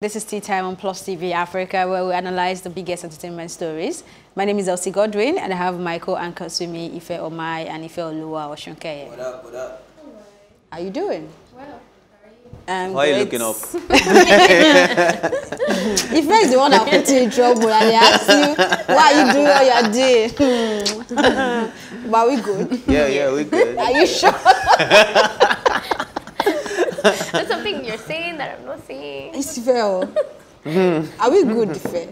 This is Tea Time on Plus TV Africa, where we analyze the biggest entertainment stories. My name is Elsie Godwin, and I have Michael Ankasumi, Ife Omai, and Ife Oluwa Osunkeye. What up, what up? How are you doing? Well, Um, Why are you great. looking up? Ife is the one that put you in trouble, and they ask you, why you doing what you're doing? but we good? yeah, yeah, we good. Are you sure? there's something you're saying that I'm not saying. It's fair. Are we good, Ife?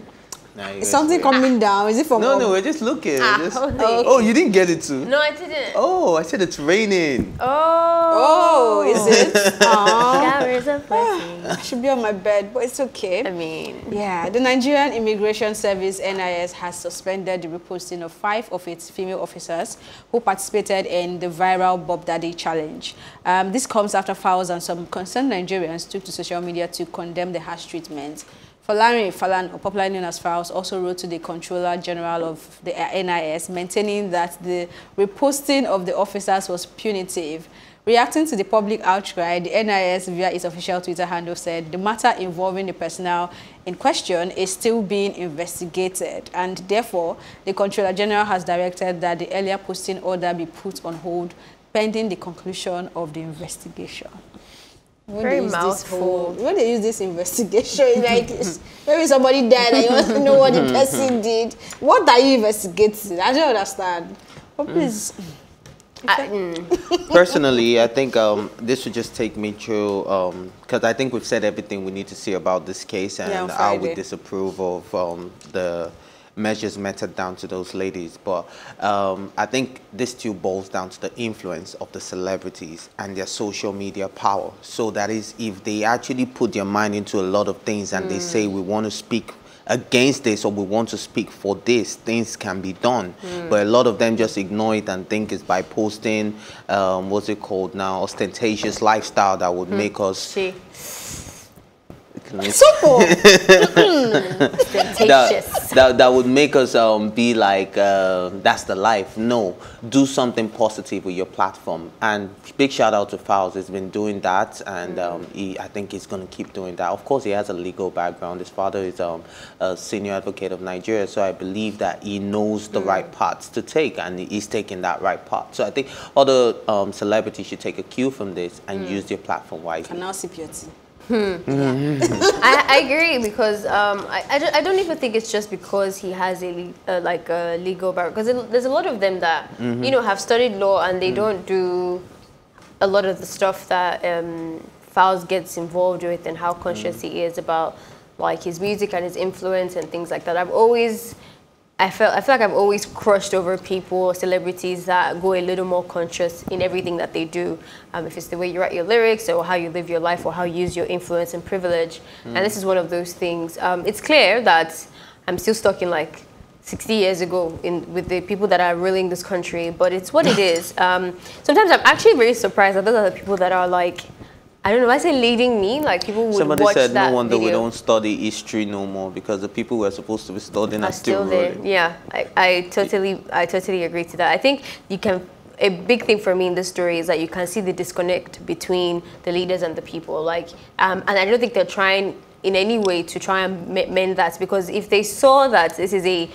Nah, Is something good. coming down? Is it from No, up? no, we're just looking. Ah, just- okay. Oh, you didn't get it too? No, I didn't. Oh, I said it's raining. Oh, Oh, is it? Aww. Showers of blessings. I should be on my bed, but it's okay. I mean, Yeah, the Nigerian Immigration Service NIS has suspended the reposting of five of its female officers who participated in the viral Bop Daddy challenge. Um, this comes after Falz and some concerned Nigerians took to social media to condemn the harsh treatment. Folarin Falana, popularly known as Falz, also wrote to the Controller General of the NIS, maintaining that the reposting of the officers was punitive. Reacting to the public outcry, the NIS via its official Twitter handle said the matter involving the personnel in question is still being investigated and therefore the Controller General has directed that the earlier posting order be put on hold pending the conclusion of the investigation. When Very they use this mouthful. When they use this investigation, it's like maybe somebody died and you want to know what the person did. What are you investigating? I don't understand. Mm. But please, I, mm, Personally, I think um, this would just take me through, because I think we've said everything we need to say about this case, and Yeah, on I would disapprove of um, the measures meted down to those ladies. But um, I think this too boils down to the influence of the celebrities and their social media power. So that is, if they actually put their mind into a lot of things and they say we want to speak against this or we want to speak for this, things can be done. But a lot of them just ignore it and think it's by posting, um, what's it called now, ostentatious lifestyle that would make us. she Simple. temptatious. That, that, that would make us um, be like, uh, that's the life. No, do something positive with your platform. And big shout out to Falz. He's been doing that, and um, he, I think he's going to keep doing that. Of course, he has a legal background. His father is um, a senior advocate of Nigeria, so I believe that he knows the right paths to take, and he's taking that right path. So I think other um, celebrities should take a cue from this and use their platform wisely. Can now sip your tea. I, I agree because um, I, I, don't, I don't even think it's just because he has a le- uh, like a legal background because there's a lot of them that you know have studied law and they don't do a lot of the stuff that um, Falz gets involved with and how conscious he is about like his music and his influence and things like that. I've always I felt I feel like I've always crushed over people, celebrities that go a little more conscious in everything that they do. Um, if it's the way you write your lyrics or how you live your life or how you use your influence and privilege. And this is one of those things. Um, it's clear that I'm still stuck in like 60 years ago in with the people that are ruling this country, but it's what it is. Um, sometimes I'm actually very surprised that those are the people that are like, I don't know, I say leading me, like people would Somebody watch said that no wonder we don't study history no more because the people we're supposed to be studying are, are still still there. Yeah, I, I totally, I totally agree to that. I think you can. A big thing for me in this story is that you can see the disconnect between the leaders and the people. Like, um, and I don't think they're trying in any way to try and mend that because if they saw that this is a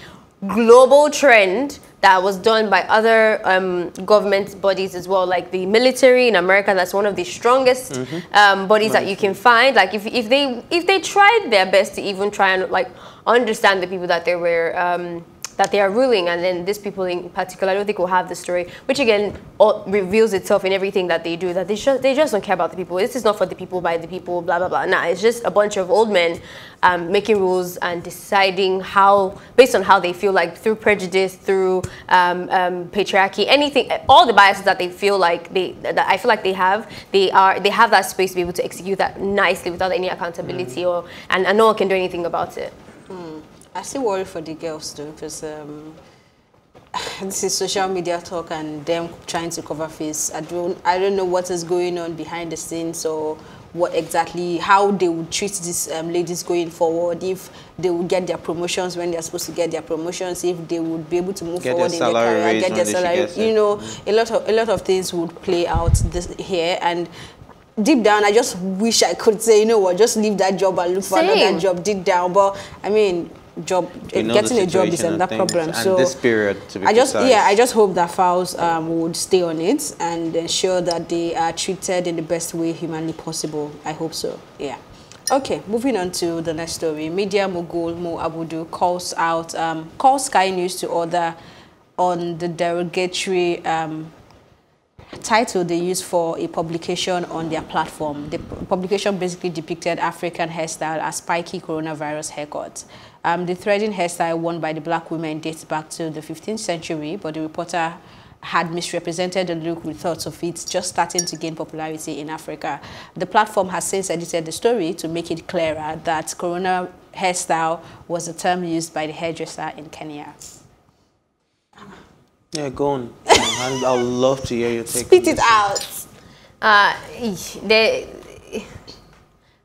global trend that was done by other um, government bodies as well, like the military in America. That's one of the strongest Mm-hmm. um, bodies that you can find. Like if, if they if they tried their best to even try and like understand the people that they were. Um, that they are ruling, and then these people in particular, I don't think will have the story, which again all reveals itself in everything that they do. That they just they just don't care about the people. This is not for the people by the people. Blah blah blah. Nah, it's just a bunch of old men um, making rules and deciding how, based on how they feel like through prejudice, through um, um, patriarchy, anything, all the biases that they feel like they that I feel like they have, they are they have that space to be able to execute that nicely without any accountability or and, and no one can do anything about it. I still worry for the girls though, because um, this is social media talk and them trying to cover face. I don't, I don't know what is going on behind the scenes or what exactly, how they would treat these um, ladies going forward. If they would get their promotions when they're supposed to get their promotions, if they would be able to move Get forward in their career, raise get their salary. get. You know, a lot of a lot of things would play out this here and deep down, I just wish I could say, you know what, just leave that job and look for another job deep down. But I mean, job getting a job is another problem. so this period, to be I just precise. yeah, I just hope that Falz um, would stay on it and ensure that they are treated in the best way humanly possible. I hope so. Yeah. Okay, moving on to the next story. Media mogul Mo Abudu calls out um, calls Sky News to order on the derogatory um, title they used for a publication on their platform. The publication basically depicted African hairstyle as spiky coronavirus haircuts. Um, the threading hairstyle worn by the black women dates back to the 15th century, but the reporter had misrepresented the look with thoughts of it just starting to gain popularity in Africa. The platform has since edited the story to make it clearer that corona hairstyle was a term used by the hairdresser in Kenya. Yeah, go on. I I would love to hear your take. Spit it out. Uh, they,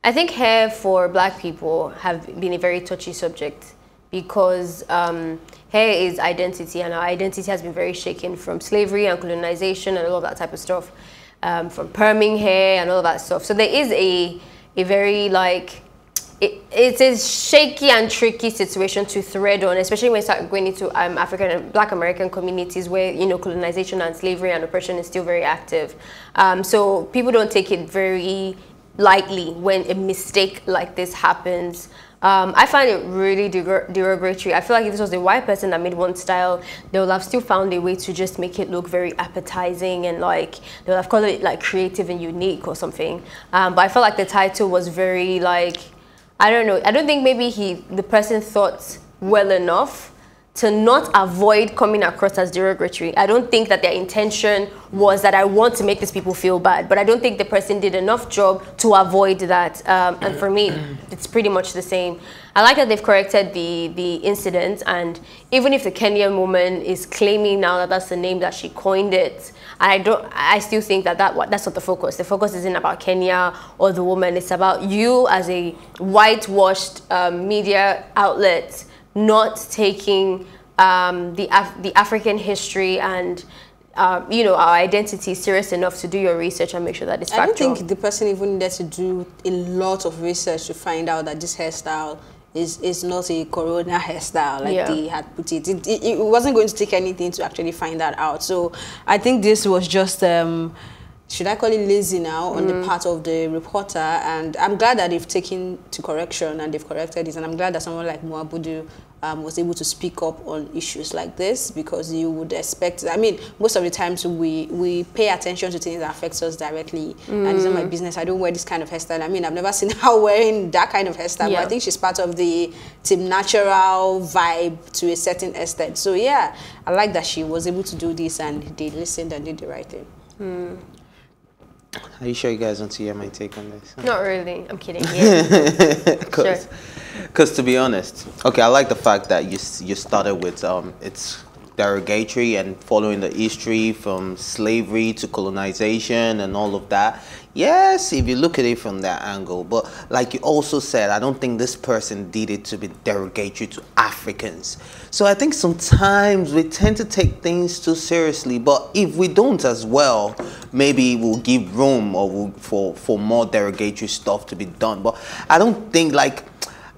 I think hair for black people have been a very touchy subject because um, hair is identity and our identity has been very shaken from slavery and colonization and all of that type of stuff, um, from perming hair and all of that stuff. So there is a, a very like, it, it's a shaky and tricky situation to thread on, especially when you start going into um, African and Black American communities where you know colonization and slavery and oppression is still very active. Um, so people don't take it very lightly when a mistake like this happens. Um, I find it really derog- derogatory. I feel like if this was a white person that made one style, they would have still found a way to just make it look very appetizing and like they would have called it like creative and unique or something. Um, but I felt like the title was very like I don't know. I don't think maybe he the person thought well enough to not avoid coming across as derogatory. I don't think that their intention was that I want to make these people feel bad, but I don't think the person did enough job to avoid that. Um, and for me, it's pretty much the same. I like that they've corrected the the incident, and even if the Kenyan woman is claiming now that that's the name that she coined it, I don't. I still think that, that that's not the focus. The focus isn't about Kenya or the woman. It's about you as a whitewashed um, media outlet not taking um, the Af the African history and um, you know our identity serious enough to do your research and make sure that it's I don't think the person even needed to do a lot of research to find out that this hairstyle is, is not a corona hairstyle like Yeah. they had put it. It, it. it wasn't going to take anything to actually find that out. So I think this was just, um, should I call it lazy now on Mm. the part of the reporter? And I'm glad that they've taken to correction and they've corrected it. And I'm glad that someone like Mo Abudu um, was able to speak up on issues like this because you would expect, I mean, most of the times we, we pay attention to things that affects us directly. And it's not my Mm. business. I don't wear this kind of hairstyle. I mean, I've never seen her wearing that kind of hairstyle, but I think she's part of the team natural vibe to a certain extent. So yeah, I like that she was able to do this and they listened and did the right thing. Are you sure you guys want to hear my take on this? Not really. I'm kidding. Yeah. Because, Sure. to be honest, okay, I like the fact that you you started with um, it's derogatory and following the history from slavery to colonization and all of that. Yes, if you look at it from that angle, but like you also said, I don't think this person did it to be derogatory to Africans. So I think sometimes we tend to take things too seriously, but if we don't as well, maybe we'll give room or we'll, for for more derogatory stuff to be done. But I don't think like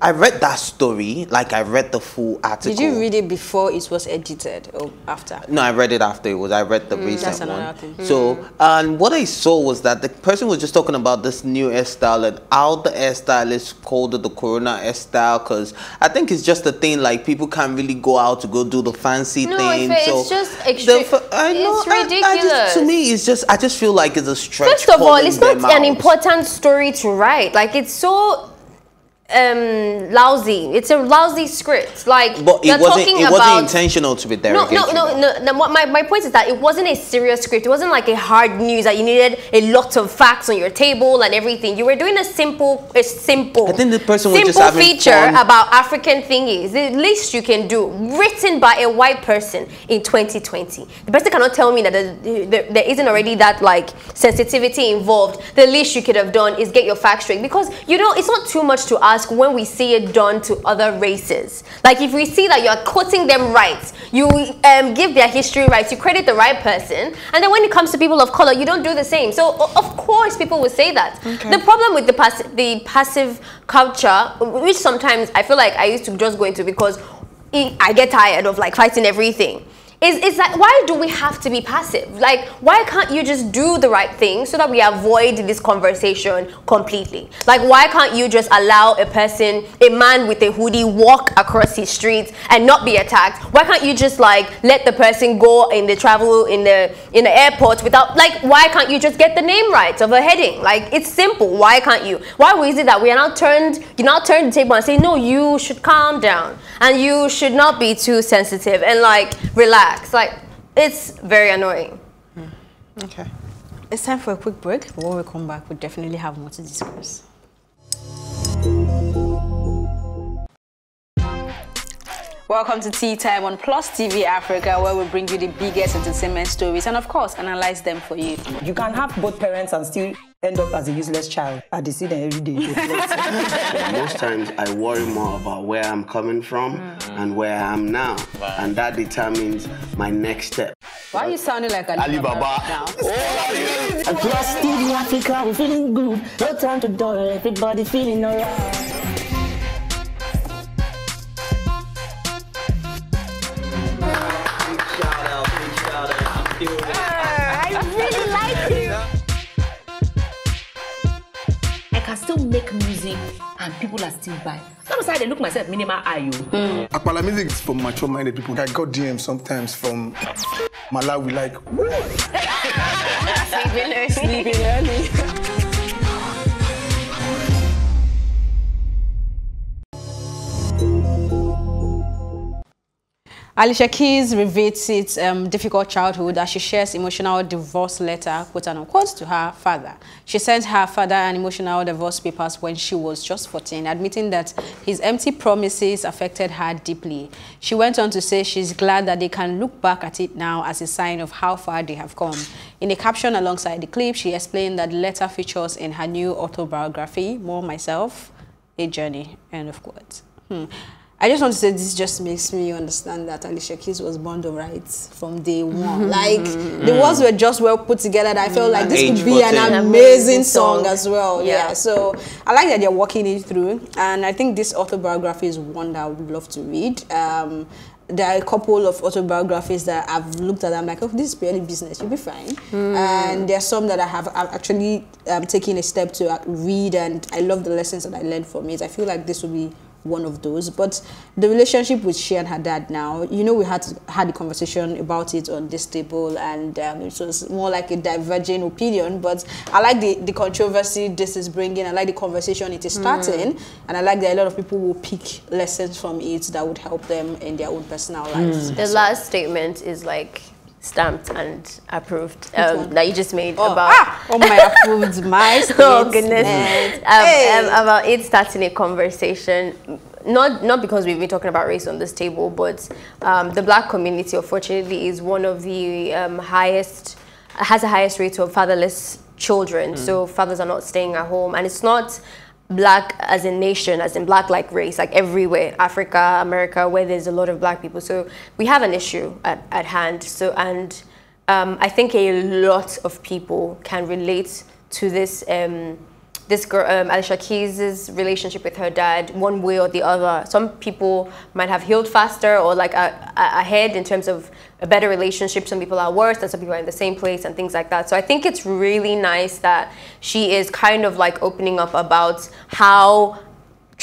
I read that story, like I read the full article. Did you read it before it was edited or after? No, I read it after it was. I read the mm, recent That's another one. thing. So, mm. and what I saw was that the person was just talking about this new hairstyle and how the hairstylist called it the Corona hairstyle because I think it's just a thing like people can't really go out to go do the fancy No, thing. it's- so it's just extreme- I know, it's I- I just, to me, it's just I just feel like it's a stretch. First of all, it's not an important story to write. Like it's so um lousy. It's a lousy script. Like But it wasn't. It about wasn't intentional to be no, derogatory. no, no, no, no. My, my point is that it wasn't a serious script. It wasn't like a hard news that you needed a lot of facts on your table and everything. You were doing a simple, a simple. I think the person was just having feature fun. about African thingies. The least you can do, written by a white person in 2020. The person cannot tell me that there, there, there isn't already that like sensitivity involved. The least you could have done is get your facts straight because you know it's not too much to ask mask when we see it done to other races. Like if we see that you're quoting them right, you um, give their history right, you credit the right person, and then when it comes to people of color, you don't do the same. So of course people will say that. Okay. The problem with the, pass the passive culture, which sometimes I feel like I used to just go into because I get tired of like fighting everything is, is that why do we have to be passive? Like, why can't you just do the right thing so that we avoid this conversation completely? Like, why can't you just allow a person, a man with a hoodie, walk across his streets and not be attacked? Why can't you just like let the person go in the travel in the in the airport without like? Why can't you just get the name right of a heading? Like, it's simple. Why can't you? Why is it that we are now turned? You now turn the table and say, no, you should calm down and you should not be too sensitive and like relax relax. Like, it's very annoying. Mm. Okay. It's time for a quick break. When we come back, we'll definitely have more to discuss. Welcome to Tea Time on Plus TV Africa, where we bring you the biggest entertainment stories and, of course, analyze them for you. You can have both parents and still end up as a useless child. I see them every day. Most times I worry more about where I'm coming from mm. and where I am now. Wow. And that determines my next step. Why are you sounding like Alibaba, Alibaba. now? Oh, Plus TV Africa, we're feeling good. No time to dull, everybody feeling alright. Make music and people are still buying. Sometimes I look myself minimal IO. Mm. Akpala music is for mature minded people. I got DMs sometimes from Malawi like sleeping Alicia Keys reveals its um, difficult childhood as she shares emotional divorce letter, quote unquote, to her father. She sent her father an emotional divorce papers when she was just 14, admitting that his empty promises affected her deeply. She went on to say she's glad that they can look back at it now as a sign of how far they have come. In a caption alongside the clip, she explained that the letter features in her new autobiography, More Myself, A Journey, end of quote. Hmm. I just want to say this just makes me understand that Alicia Keys was born to write from day one. Mm-hmm. Like the words were just well put together. That I felt like this Age could be an amazing song, as well. Yeah. yeah. So I like that they're walking it through, and I think this autobiography is one that I would love to read. Um, there are a couple of autobiographies that I've looked at. I'm like, oh, this is purely business. You'll be fine. Mm. And there are some that I have actually um, taken a step to read, and I love the lessons that I learned from it. I feel like this will be one of those. But the relationship with she and her dad now, you know, we had had a conversation about it on this table, and um, it was more like a diverging opinion. But I like the, the controversy this is bringing. I like the conversation it is starting, mm. and I like that a lot of people will pick lessons from it that would help them in their own personal lives. Mm. The so. last statement is like stamped and approved. Um, that you just made oh, about ah, oh my approved my oh goodness. Um, hey. um, about it starting a conversation not not because we've been talking about race on this table but um, the black community unfortunately is one of the um, highest has the highest rate of fatherless children. Mm. so fathers are not staying at home. And it's not black as a nation, as in black like race, like everywhere, Africa, America, where there's a lot of black people. So we have an issue at, at hand. So, and um, I think a lot of people can relate to this um, this girl, um, Alicia Keys' relationship with her dad, one way or the other. Some people might have healed faster or like ahead in terms of a better relationship. Some people are worse, and some people are in the same place and things like that. So I think it's really nice that she is kind of like opening up about how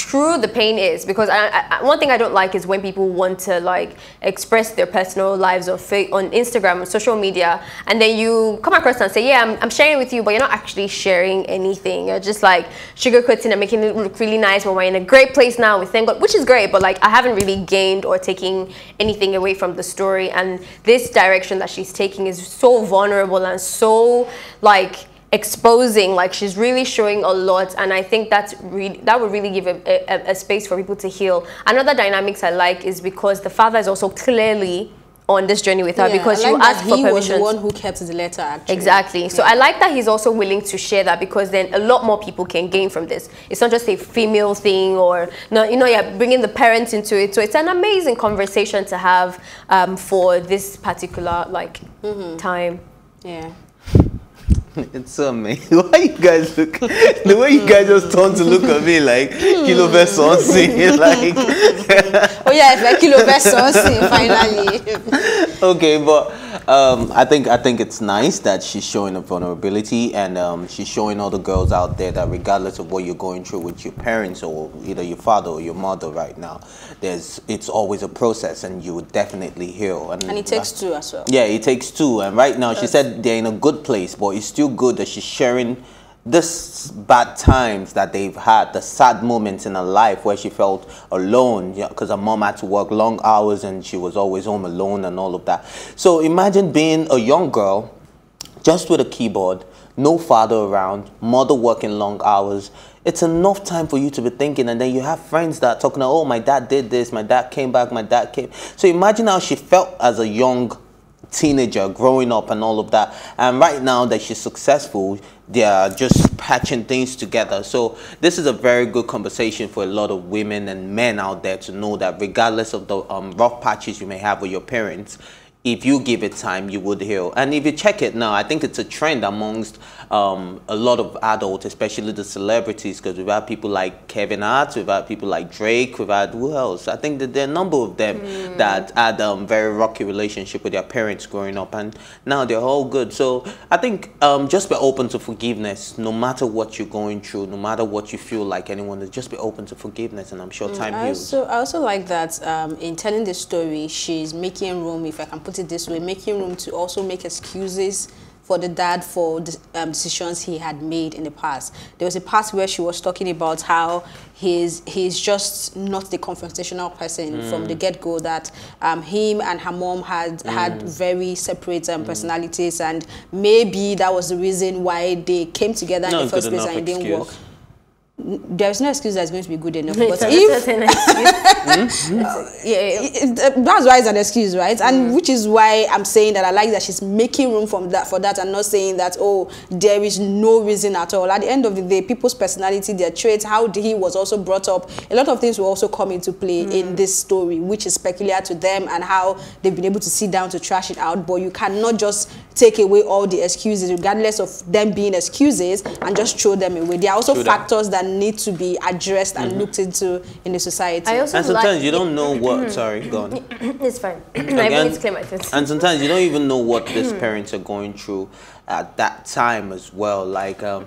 true the pain is because I, I, one thing I don't like is when people want to like express their personal lives on on Instagram or social media and then you come across and say yeah I'm, I'm sharing with you but you're not actually sharing anything. You're just like sugarcoating and making it look really nice when we're in a great place now. We thank God which is great but like I haven't really gained or taking anything away from the story. And this direction that she's taking is so vulnerable and so like exposing like she's really showing a lot and i think that's really that would really give a, a, a, space for people to heal another dynamics i like is because the father is also clearly on this journey with her Yeah, because you like that ask for he was permission. the one who kept the letter actually. Exactly. So I like that he's also willing to share that because then a lot more people can gain from this. It's not just a female thing or no, you know, you're bringing the parents into it. So it's an amazing conversation to have um, for this particular like time. Yeah. It's so amazing. Why you guys look the way you guys just turn to look at me like kilo something like Oh yeah, it's like kilo something finally. okay, but um, I think I think it's nice that she's showing a vulnerability and um, she's showing all the girls out there that regardless of what you're going through with your parents or either your father or your mother right now, there's it's always a process and you would definitely heal. And it takes two as well. Yeah, it takes two. And right now, she said they're in a good place, but it's still good that she's sharing this bad times that they've had, the sad moments in her life where she felt alone because her mom had to work long hours and she was always home alone and all of that. So imagine being a young girl just with a keyboard, no father around, mother working long hours. It's enough time for you to be thinking, and then you have friends that are talking, oh, my dad did this, my dad came back, my dad came. So imagine how she felt as a young teenager growing up and all of that. And right now that she's successful, they are just patching things together. So this is a very good conversation for a lot of women and men out there to know that regardless of the um, rough patches you may have with your parents, if you give it time, you would heal. And if you check it now, I think it's a trend amongst um, a lot of adults, especially the celebrities, because we've had people like Kevin Hart, we've had people like Drake, we've had who else? I think that there are a number of them that had um, very rocky relationship with their parents growing up, and now they're all good. So I think um, just be open to forgiveness, no matter what you're going through, no matter what you feel like anyone is. Just be open to forgiveness, and I'm sure time I heals. also, I also like that um, in telling the story, she's making room, if I can put it this way, making room to also make excuses for the dad for the um, decisions he had made in the past. There was a part where she was talking about how he's, he's just not the confrontational person from the get-go, that um, him and her mom had, had very separate um, personalities and maybe that was the reason why they came together in the first place and it didn't work. There's no excuse that's going to be good enough. It's But if certain excuse. yeah, mm-hmm. it- it- that's why it's an excuse, right? And mm. which is why I'm saying that I like that she's making room from that for that and not saying that oh there is no reason at all. At the end of the day, people's personality, their traits, how he was also brought up, a lot of things will also come into play in mm. this story, which is peculiar to them and how they've been able to sit down to trash it out. But you cannot just take away all the excuses, regardless of them being excuses, and just throw them away. There are also True factors that need to be addressed and looked into in the society. I also And sometimes like, you don't know what. Sorry, go on. It's fine. I Again, need to clear my throat. And sometimes you don't even know what these parents are going through at that time as well. Like, um,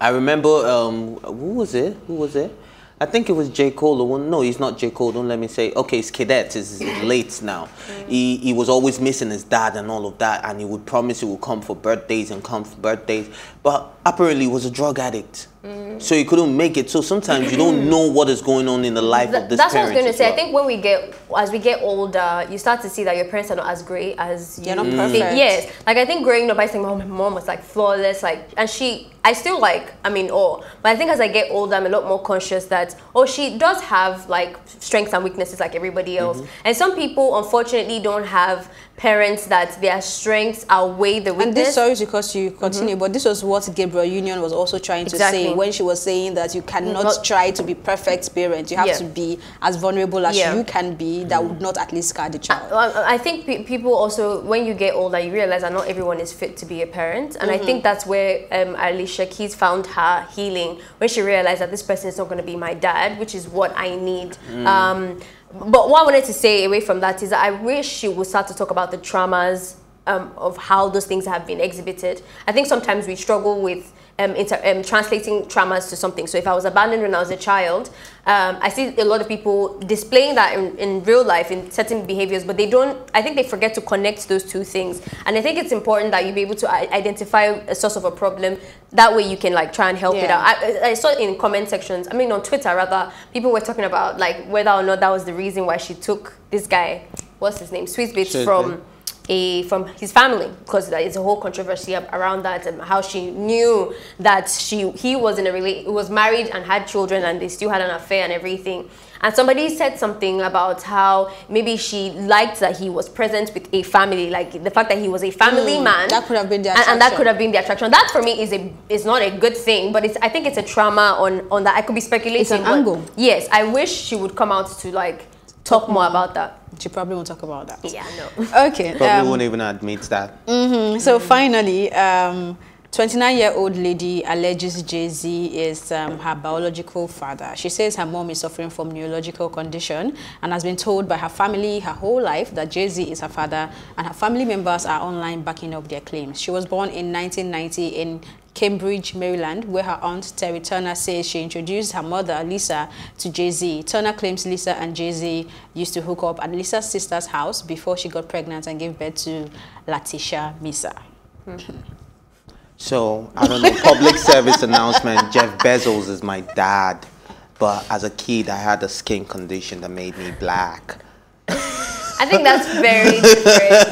I remember, um, who was it? Who was it? I think it was J. Cole. Or one, no, he's not J. Cole. Don't let me say. Okay, it's Cadet. Is late now. He, he was always missing his dad and all of that. And he would promise he would come for birthdays and come for birthdays. But apparently was a drug addict. So he couldn't make it. So sometimes you don't know what is going on in the life Th- of this person. That's what I was going to as say. I think when we get, as we get older, you start to see that your parents are not as great as They're you not think. perfect. Yes, like I think growing up, I think, oh, my mom was like flawless, like, and she, I still like, I mean, oh, but I think as I get older, I'm a lot more conscious that, oh, she does have like strengths and weaknesses like everybody else, Mm-hmm. and some people unfortunately don't have parents that their strengths outweigh the weakness. And this, sorry because you continue, but this was what Gabrielle Union was also trying to Exactly. say when she was saying that you cannot Not- try to be perfect parent. You have Yeah. to be as vulnerable as Yeah. you can be. That would not at least scar the child. I I think pe- people also, when you get older, you realize that not everyone is fit to be a parent, and I Mm-hmm. think that's where um, Alicia Keys found her healing when she realized that this person is not going to be my dad, which is what I need. Um, but what I wanted to say away from that is that I wish she would start to talk about the traumas um, of how those things have been exhibited. I think sometimes we struggle with um, inter- um, translating traumas to something. So if I was abandoned when I was a child, um, I see a lot of people displaying that in, in real life in certain behaviors, but they don't, I think they forget to connect those two things. And I think it's important that you be able to identify a source of a problem. That way you can like try and help it out. I, I saw in comment sections, I mean on Twitter rather, people were talking about like whether or not that was the reason why she took this guy, what's his name, Swizz Beatz from... Bit. A from his family because there is a whole controversy around that and how she knew that she he was in a rela- was married and had children and they still had an affair and everything. And somebody said something about how maybe she liked that he was present with a family, like the fact that he was a family man. Mm, that could have been the and, and that could have been the attraction. That for me is a is not a good thing, but it's I think it's a trauma on on that. I could be speculating. It's an angle. Yes, I wish she would come out to like talk more about that. She probably won't talk about that. Yeah, no. Okay. Probably um, won't even admit that. So finally, um, 29-year-old lady alleges Jay-Z is um, her biological father. She says her mom is suffering from neurological condition and has been told by her family her whole life that Jay-Z is her father and her family members are online backing up their claims. She was born in 1990 in Cambridge, Maryland, where her aunt Terry Turner says she introduced her mother, Lisa, to Jay-Z. Turner claims Lisa and Jay-Z used to hook up at Lisa's sister's house before she got pregnant and gave birth to Latisha Misa. So, I don't know, public service announcement, Jeff Bezos is my dad. But as a kid, I had a skin condition that made me black. I think that's very different.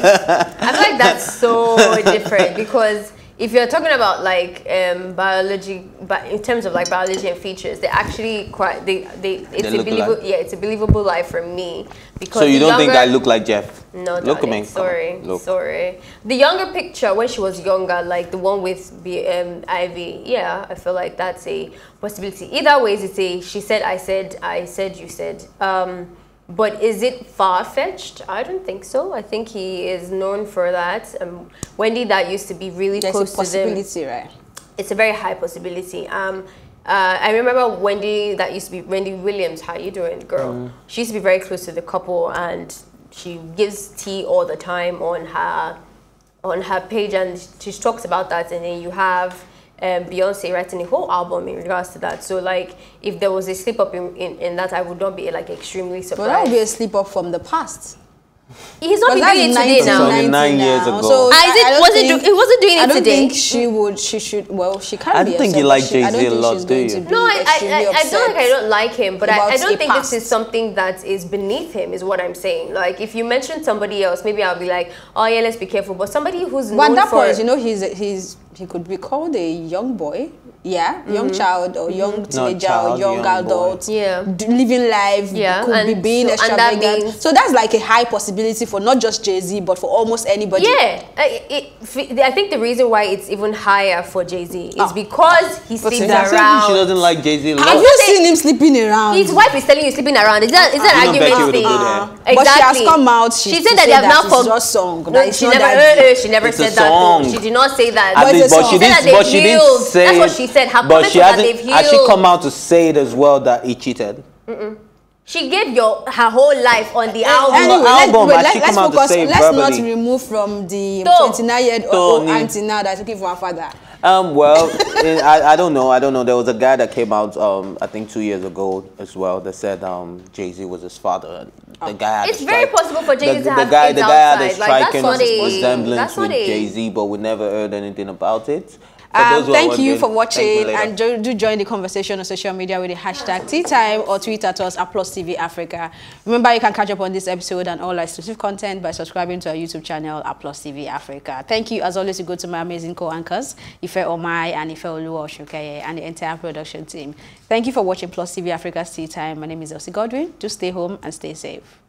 I feel like that's so different because if you're talking about like um, biology, but in terms of like biology and features, they're actually quite they they it's They a believable yeah it's a believable life for me because So, you don't think I look like Jeff? no, Look at me. Sorry, Look. sorry. The younger picture when she was younger, like the one with B, um, Ivy, yeah, I feel like that's a possibility. Either ways, it's a she said, I said, I said, you said. Um, but is it far fetched? I don't think so. I think he is known for that. Um, Wendy, that used to be really There's a close to them possibility, right? it's a very high possibility. Um, uh, I remember Wendy, that used to be Wendy Williams. How you doing, girl? She used to be very close to the couple, and she gives tea all the time on her on her page, and she talks about that. And then you have um, Beyonce writing a whole album in regards to that. So like, if there was a slip up in, in, in that, I would not be like extremely surprised. But surprised. that would be a slip up from the past. He's not been doing it today now. 1990 Nine years ago. So is it- I don't was it think- do- it wasn't doing it I don't today? think she would. She should. Well, she can I be. don't think herself, you like I don't Jay-Z a think lot, she's do going you? to No, I, I, I, I don't upset like I don't like him, but I, about I a don't think this is something that is beneath him, is what I'm saying. Like, if you mention somebody else, maybe I'll be like, oh yeah, let's be careful. But somebody who's But at known that for, point, you know, he's he's he could be called a young boy, yeah, young child or young teenager child, or young, young boy. adult, Yeah. d- living life, Yeah, could be being so- and that means- so that's like a high possibility for not just Jay Z, but for almost anybody. yeah, I, it, f- I think the reason why it's even higher for Jay Z is Ah. because he But sleeps see, I She around. doesn't like Jay Z. Have you seen him sleeping around? His wife is telling you sleeping around. Is that is that You an argument thing? good hair. Exactly. But she has come out, she- She said that say they have that now it's for just song, No, that she never. uh, uh, she never It's a said that. She did not say that. At But least, it's a but song. she She didn't. that they've But she didn't say That's what she said. Her but she was that hasn't. they've Has she come out to say it as well that he cheated? She gave your her whole life on the Oh, album. Anyway, the album, let, has let, she let's out focus. Let's not remove from the 29 year old auntie now that's looking for her father. Um, well, in, I, I don't know. I don't know. There was a guy that came out, um, I think two years ago as well, that said um, Jay Z was his father. The oh, guy It's very strike- possible for Jay-Z the, to the have guy, The guy had a outside. Like, that's striking not a- resemblance that's not with Jay Z, but we never heard anything about it. Um, those who are thank you for watching and jo- do join the conversation on social media with the hashtag Tea Time or tweet at us at Plus TV Africa. Remember, you can catch up on this episode and all our exclusive content by subscribing to our YouTube channel at Plus TV Africa. Thank you, as always, to go to my amazing co-anchors, Ife Omai and Ife Oluwa Osunkeye and the entire production team. Thank you for watching Plus TV Africa's Tea Time. My name is Elsie Godwin. Do stay home and stay safe.